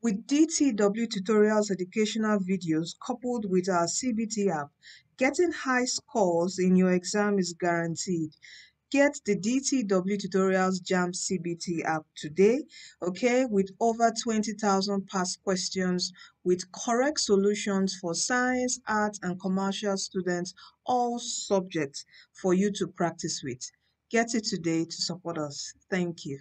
With DTW Tutorials educational videos coupled with our CBT app, getting high scores in your exam is guaranteed. Get the DTW Tutorials JAMB CBT app today, okay, with over 20,000 past questions with correct solutions for science, art, and commercial students, all subjects for you to practice with. Get it today to support us. Thank you.